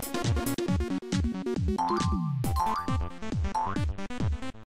you